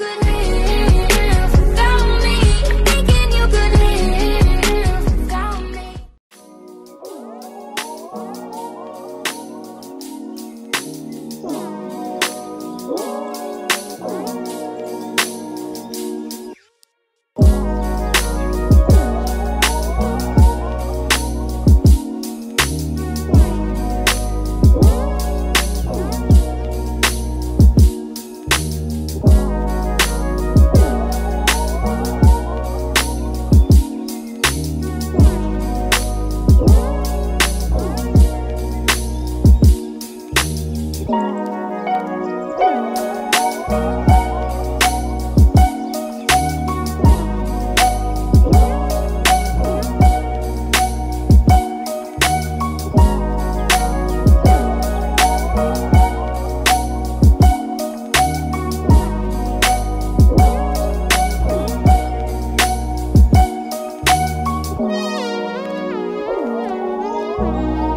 could Oh.